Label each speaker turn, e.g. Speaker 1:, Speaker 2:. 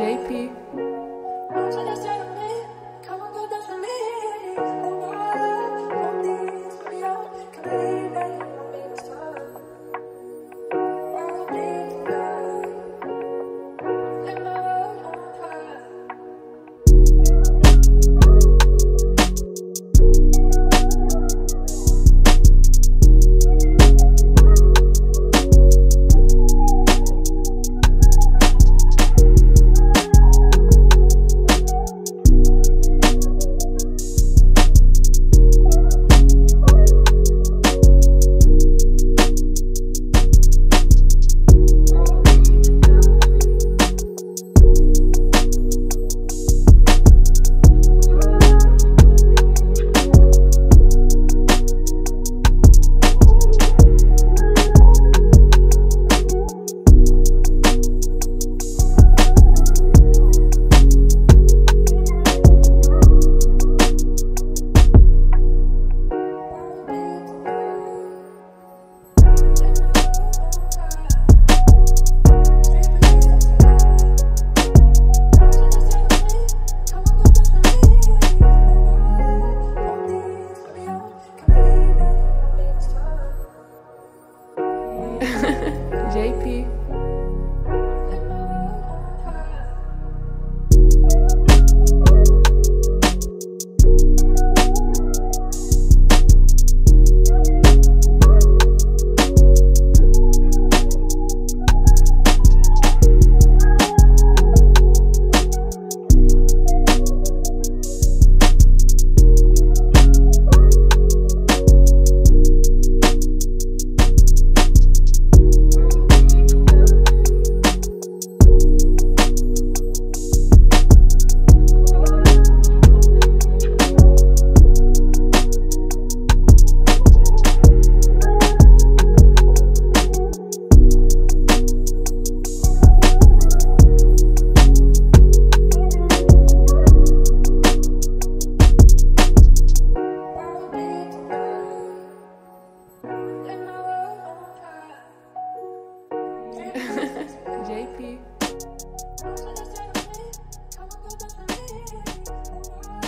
Speaker 1: JP. JP.
Speaker 2: Come on, go down for me.